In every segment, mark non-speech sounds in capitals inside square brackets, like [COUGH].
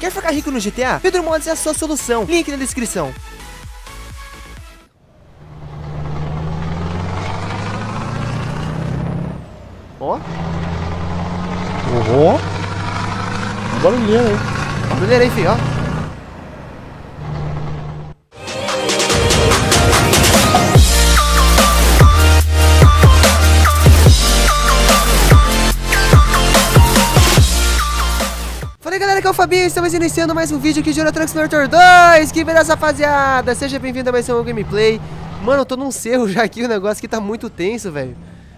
Quer ficar rico no GTA? Pedro Mods é a sua solução. Link na descrição. Ó, Ó. Barulheira aí. barulheira aí, filho, ó. É Fabinho, estamos iniciando mais um vídeo aqui de Euro Truck Simulator 2 Que beleza rapaziada, seja bem-vindo a mais um gameplay. Mano, eu tô num cerro [LAUGHS] já aqui, o negócio aqui tá muito tenso, velho.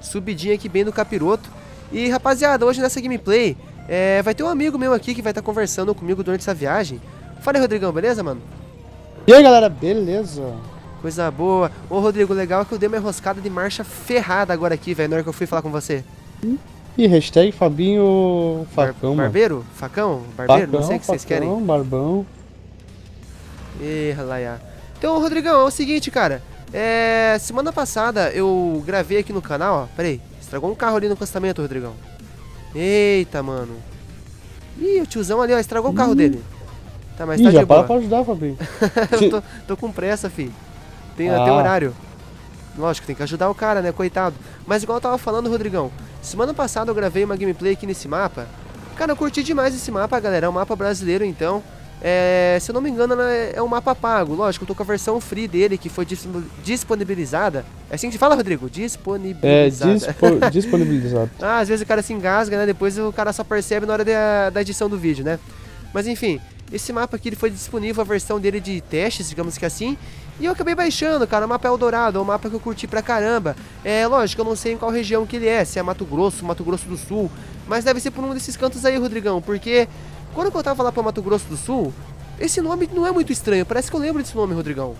Subidinha aqui bem no capiroto. E rapaziada, hoje nessa gameplay é, Vai ter um amigo meu aqui que vai estar conversando comigo durante essa viagem. Fala aí Rodrigão, beleza mano? E aí, galera, beleza? Coisa boa. Ô Rodrigo, legal que eu dei uma enroscada de marcha ferrada agora aqui, velho Na hora que eu fui falar com você E hashtag Fabinho Bar- Facão, mano. Barbeiro? Facão? Barbeiro? Facão, Não sei o que vocês facão, querem Barbão. Ih, Laia. Então, Rodrigão, é o seguinte, cara. É. Semana passada eu gravei aqui no canal, ó. Peraí. Estragou um carro ali no acostamento, Rodrigão. Eita, mano. Ih, o tiozão ali, ó, estragou o carro Ih. dele. Tá, mas Ih, tá já de para boa. pra ajudar, Fabinho. [LAUGHS] tô, tô com pressa, fi. Tem, Ah. tem horário. Lógico, tem que ajudar o cara, né? Coitado. Mas igual eu tava falando, Rodrigão. Semana passada eu gravei uma gameplay aqui nesse mapa. Cara, eu curti demais esse mapa, galera. É um mapa brasileiro, então. É, se eu não me engano, né, é um mapa pago. Lógico, eu tô com a versão free dele, que foi dis- disponibilizada. É assim que se fala, Rodrigo? É, Disponibilizada. dispo- disponibilizado. [LAUGHS] Ah, às vezes o cara se engasga, né? Depois o cara só percebe na hora da, da edição do vídeo, né? Mas enfim, esse mapa aqui ele foi disponível a versão dele de testes, digamos que assim. E eu acabei baixando, cara, o mapa Eldorado, é um mapa que eu curti pra caramba. É, lógico, eu não sei em qual região que ele é, se é Mato Grosso, Mato Grosso do Sul. Mas deve ser por um desses cantos aí, Rodrigão, porque quando eu tava lá pra Mato Grosso do Sul, esse nome não é muito estranho, parece que eu lembro desse nome, Rodrigão.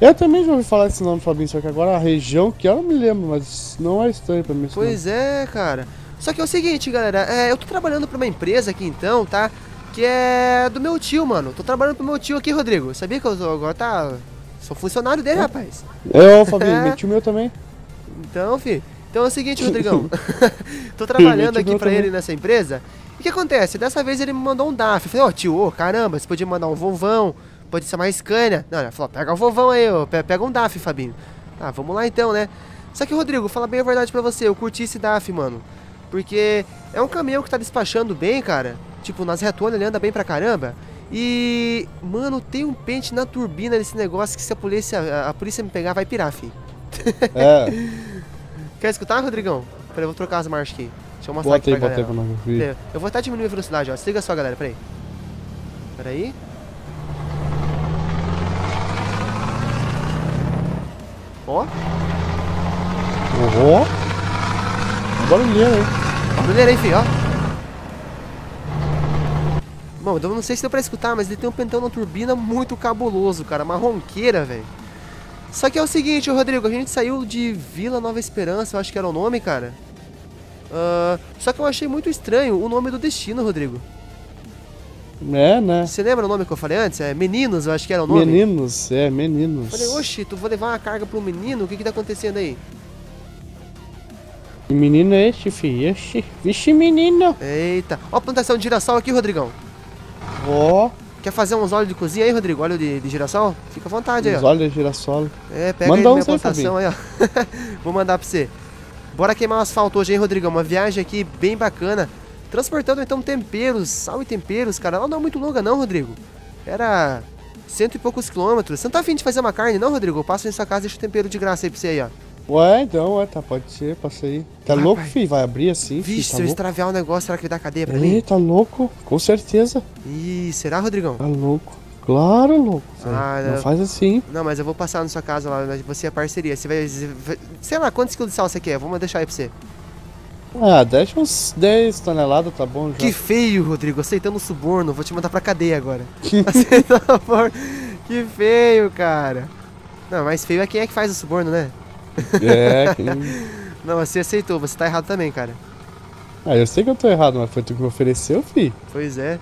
Eu também já ouvi falar esse nome, Fabinho, só que agora a região que eu não me lembro, mas não é estranho pra mim esse nome. Pois é, cara. Só que é o seguinte, galera, é, eu tô trabalhando pra uma empresa aqui então, tá? Que é do meu tio, mano. Tô trabalhando pro meu tio aqui, Rodrigo. Sabia que eu tô- agora tá. Sou funcionário dele, rapaz. Eu, Fabinho, É. [LAUGHS] meti o meu também. Então, fi. Então é o seguinte, Rodrigão. [LAUGHS] [LAUGHS] tô trabalhando aqui pra também. ele nessa empresa. E o que acontece? Dessa vez ele me mandou um DAF. Eu falei, ó, tio, ô, caramba, você podia mandar um vovão, pode ser mais Scania. Não, ele falou, pega o vovão aí, ó, pe- pega um DAF, Fabinho. Ah, vamos lá então, né? Só que, Rodrigo, fala bem a verdade pra você, eu curti esse DAF, mano. Porque é um caminhão que tá despachando bem, cara. Tipo, nas retonas ele anda bem pra caramba. E, mano, tem um pente na turbina desse negócio que se a polícia, a, polícia me pegar, vai pirar, fi. [LAUGHS] É, Quer escutar, Rodrigão? Peraí, eu vou trocar as marchas aqui. Deixa eu mostrar bota aí, aqui pra bota aí pra nós Eu vou até diminuir a velocidade, ó. Se liga só, galera, peraí. Peraí. Ó, Ó. Barulheira aí. barulheira aí, filho, ó. Bom, eu não sei se deu pra escutar, mas ele tem um pentão na turbina muito cabuloso, cara. Uma ronqueira, velho. Só que é o seguinte, Rodrigo, a gente saiu de Vila Nova Esperança, eu acho que era o nome, cara. Ah, só que eu achei muito estranho o nome do destino, Rodrigo. É, né? Você lembra o nome que eu falei antes? É Meninos, eu acho que era o nome. Meninos, é, meninos. Falei, oxe, tu vou levar uma carga pro menino? O que que tá acontecendo aí? Que menino é esse, filho? Ixi, vixe, menino. Eita. Ó a plantação de girassol aqui, Rodrigão. Ó, Quer fazer uns óleos de cozinha aí, Rodrigo? Óleo de, de girassol? Fica à vontade aí, ó. olhos de girassol. É, pega Manda aí minha plantação aí, ó. [LAUGHS] Vou mandar pra você. Bora queimar o asfalto hoje, hein, Rodrigão? Uma viagem aqui bem bacana. Transportando, então, temperos, sal e temperos, cara. Ela não é muito longa, não, Rodrigo. Era cento e poucos quilômetros. Você não tá afim de fazer uma carne, não, Rodrigo? Eu passo em sua casa e deixo o tempero de graça aí pra você aí, ó. Ué, então, ué, tá, pode ser, passa aí. Tá Rapaz. louco, filho? Vai abrir assim, Vixe, filho? se Tá eu louco? extraviar o negócio, será que vai dar cadeia pra Ih, mim? tá louco, com certeza. Ih, será, Rodrigão? Tá louco. Claro, louco. Ah, não eu- faz assim. Não, mas eu vou passar na sua casa lá, mas você é parceria. Você vai. vai- Sei lá, quantos quilos de sal você quer? Vamos deixar aí pra você. Ah, deixa uns 10 toneladas, tá bom já. Que feio, Rodrigo, aceitando o suborno. Vou te mandar pra cadeia agora. [LAUGHS] [LAUGHS] Aceitando o suborno. Que feio, cara. Não, mas feio é quem é que faz o suborno, né? [LAUGHS] É, que... Não, você aceitou, você tá errado também, cara. Ah, eu sei que eu tô errado, mas foi tu que me ofereceu, fi. Pois é.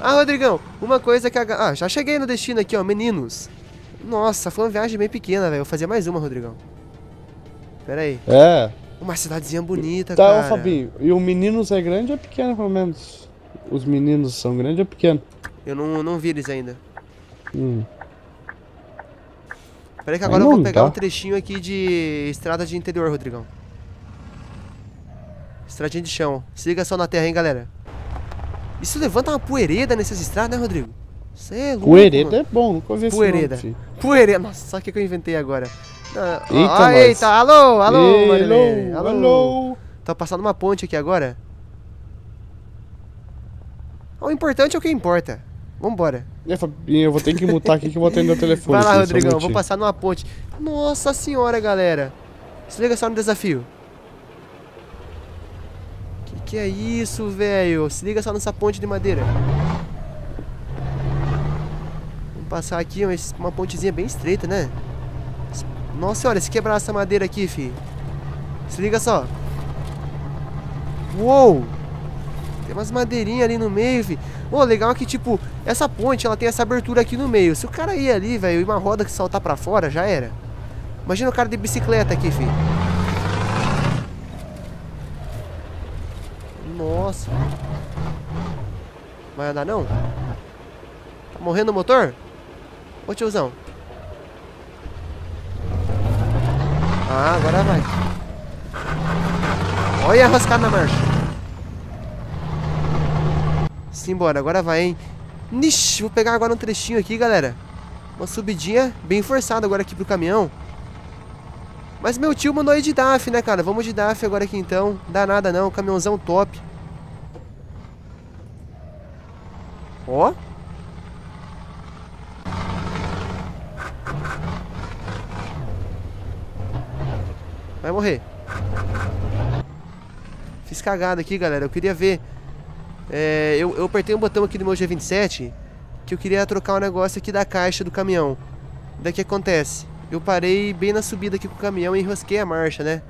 Ah, Rodrigão, uma coisa que a. Ah, já cheguei no destino aqui, ó, meninos. Nossa, foi uma viagem bem pequena, velho. Eu fazia mais uma, Rodrigão. Pera aí. É. Uma cidadezinha bonita, Tá, cara. ô Fabinho. E o Meninos é grande ou é pequeno, pelo menos? Os meninos são grandes ou pequeno? Eu não, não vi eles ainda. Hum. Peraí que agora eu vou pegar dá. um trechinho aqui de estrada de interior, Rodrigão. Estradinha de chão. Se liga só na terra, hein, galera. Isso levanta uma poeireda nessas estradas, né, Rodrigo? Isso é louco, Poeireda mano. é bom, nunca ouvi esse Poeireda. nome. Nossa, só o que eu inventei agora. Ah, Eita, ah, eita, alô, alô, alô. hello. Tá passando uma ponte aqui agora. O importante é o que importa. Vambora. É, Fabinho, eu vou ter que mutar aqui que eu vou atender o telefone. Vai lá, um Rodrigão. Vou minutinho. passar numa ponte. Nossa senhora, galera. Se liga só no desafio. Que que é isso, velho? Se liga só nessa ponte de madeira. Vamos passar aqui uma, uma pontezinha bem estreita, né? Nossa senhora, se quebrar essa madeira aqui, fi. Se liga só. Uou! Tem umas madeirinhas ali no meio, fi. Ô, legal que, tipo, essa ponte, ela tem essa abertura aqui no meio. Se o cara ir ali, velho, e uma roda que saltar pra fora, já era. Imagina o cara de bicicleta aqui, fi. Nossa. Vai andar não? Tá morrendo o motor? Ô, tiozão. Ah, agora vai. Olha a rascada na marcha. Simbora, agora vai, hein? Nixe, vou pegar agora um trechinho aqui, galera. Uma subidinha bem forçada agora aqui pro caminhão. Mas meu tio mandou ir de DAF, né, cara? Vamos de DAF agora aqui então. Dá nada não, caminhãozão top. Ó. Vai morrer. Fiz cagada aqui, galera. Eu queria ver. É, eu, eu apertei um botão aqui do meu G27 que eu queria trocar um negócio aqui da caixa do caminhão. Daí que acontece? Eu parei bem na subida aqui com o caminhão e enrosquei a marcha, né?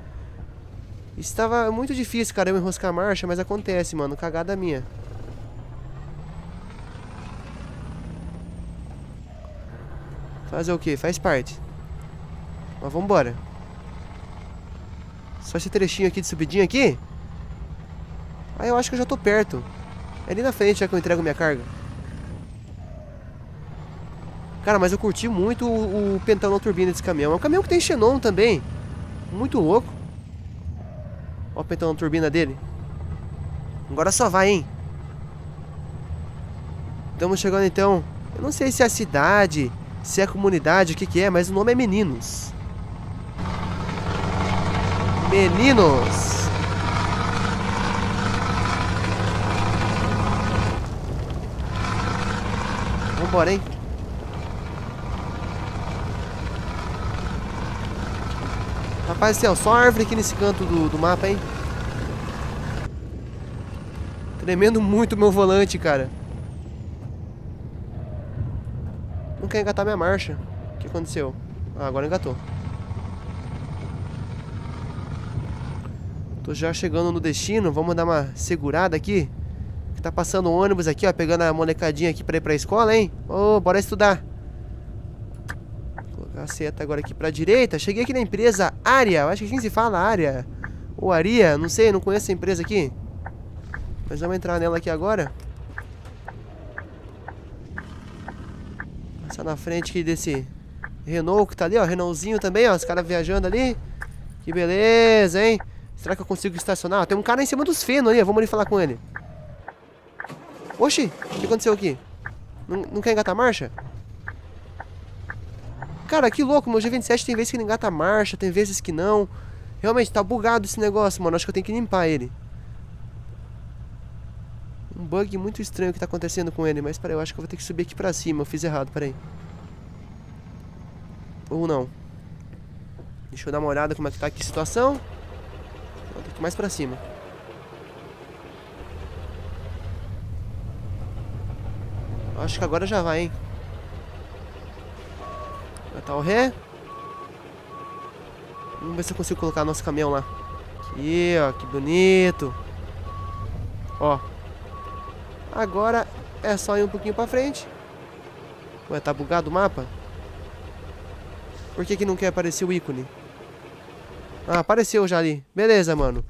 Estava muito difícil, cara, eu enroscar a marcha, mas acontece, mano. Cagada minha. Fazer o que? Faz parte. Mas vambora. Só esse trechinho aqui de subidinha aqui. Ah, eu acho que eu já tô perto. É ali na frente já que eu entrego minha carga. Cara, mas eu curti muito o, o na turbina desse caminhão. É um caminhão que tem xenon também. Muito louco. Ó o pentão na turbina dele. Agora só vai, hein? Estamos chegando então. Eu não sei se é a cidade, se é a comunidade, o que que é, mas o nome é Meninos. Meninos. Vambora, hein? Rapaz, céu, só árvore aqui nesse canto do, do mapa, hein? Tremendo muito meu volante, cara. Não quer engatar minha marcha. O que aconteceu? Ah, agora engatou. Tô já chegando no destino. Vamos dar uma segurada aqui. Tá passando um ônibus aqui, ó. Pegando a molecadinha aqui pra ir pra escola, hein? Ô, bora estudar. Vou colocar a seta agora aqui pra direita. Cheguei aqui na empresa Área. Acho que assim se fala Área. Ou Aria, não sei, não conheço essa empresa aqui. Mas vamos entrar nela aqui agora. Passar na frente aqui desse Renault que tá ali, ó. Renaultzinho também, ó. Os caras viajando ali. Que beleza, hein? Será que eu consigo estacionar? Tem um cara em cima dos fenos ali. Vamos ali falar com ele. Oxi, o que aconteceu aqui? Não, não quer engatar marcha? Cara, que louco, meu G27 tem vezes que ele engata marcha, tem vezes que não. Realmente, tá bugado esse negócio, mano. Acho que eu tenho que limpar ele. Um bug muito estranho que tá acontecendo com ele. Mas peraí, eu acho que eu vou ter que subir aqui pra cima. Eu fiz errado, peraí. Ou não. Deixa eu dar uma olhada como é que tá aqui a situação. Vou ter que ir mais pra cima. Acho que agora já vai, hein? Botar o ré. Vamos ver se eu consigo colocar nosso caminhão lá. Aqui, ó, que bonito. Ó. Agora é só ir um pouquinho pra frente. Ué, tá bugado o mapa? Por que que não quer aparecer o ícone? Ah, apareceu já ali. Beleza, mano.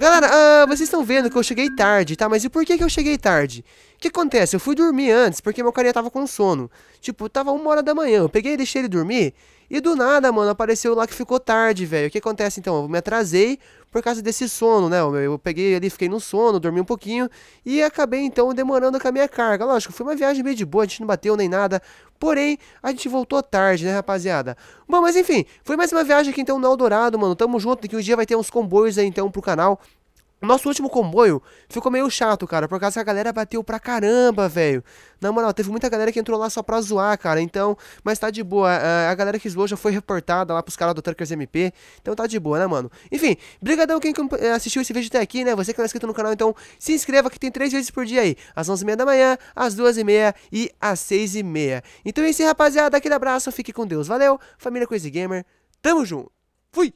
Galera, uh, vocês estão vendo que eu cheguei tarde, tá? Mas e por que, que eu cheguei tarde? O que acontece? Eu fui dormir antes, porque meu carinha tava com sono. Tipo, tava uma hora da manhã. Eu peguei e deixei ele dormir. E do nada, mano, apareceu lá que ficou tarde, velho. O que acontece então? Eu me atrasei por causa desse sono, né? Eu peguei ali, fiquei no sono, dormi um pouquinho. E acabei então demorando com a minha carga. Lógico, foi uma viagem meio de boa, a gente não bateu nem nada. Porém, a gente voltou tarde, né, rapaziada? Bom, mas enfim, foi mais uma viagem aqui então no Eldorado, mano. Tamo junto, daqui um dia vai ter uns comboios aí então pro canal. Nosso último comboio ficou meio chato, cara, por causa que a galera bateu pra caramba, velho. Na moral, teve muita galera que entrou lá só pra zoar, cara, então... Mas tá de boa, a, a galera que zoou já foi reportada lá pros caras do Turkers MP, então tá de boa, né, mano? Enfim, brigadão quem assistiu esse vídeo até aqui, né, você que não é inscrito no canal, então se inscreva que tem três vezes por dia aí. Às 11h30 da manhã, às 2h30 e às 6h30. Então é isso aí, rapaziada, aquele abraço, fique com Deus, valeu, família Coisa Gamer, tamo junto, fui!